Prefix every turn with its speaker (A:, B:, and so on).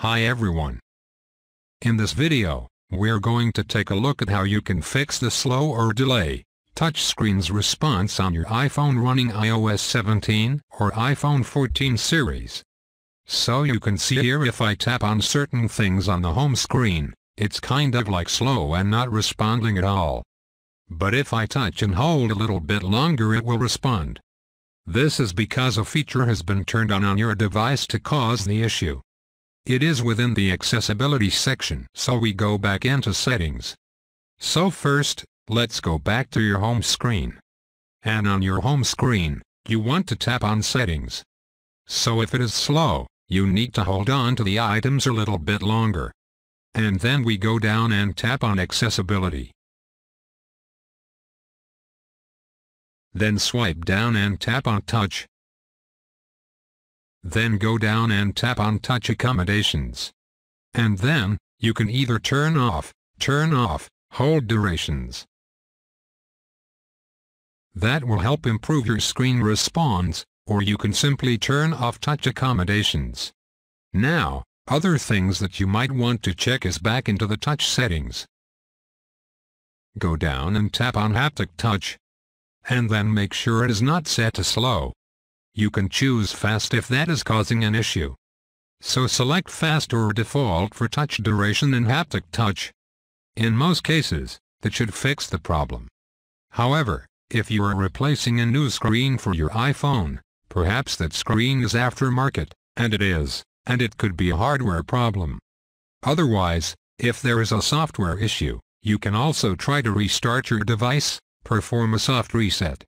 A: Hi everyone. In this video, we're going to take a look at how you can fix the slow or delay touchscreen's response on your iPhone running iOS 17 or iPhone 14 series. So you can see here if I tap on certain things on the home screen, it's kind of like slow and not responding at all. But if I touch and hold a little bit longer it will respond. This is because a feature has been turned on on your device to cause the issue. It is within the accessibility section so we go back into settings. So first, let's go back to your home screen. And on your home screen, you want to tap on settings. So if it is slow, you need to hold on to the items a little bit longer. And then we go down and tap on accessibility. Then swipe down and tap on touch, then go down and tap on Touch Accommodations. And then, you can either turn off, turn off, hold durations. That will help improve your screen response, or you can simply turn off touch accommodations. Now, other things that you might want to check is back into the touch settings. Go down and tap on haptic touch. And then make sure it is not set to slow. You can choose fast if that is causing an issue. So select fast or default for touch duration and haptic touch. In most cases, that should fix the problem. However, if you are replacing a new screen for your iPhone, perhaps that screen is aftermarket, and it is, and it could be a hardware problem. Otherwise, if there is a software issue, you can also try to restart your device, perform a soft reset,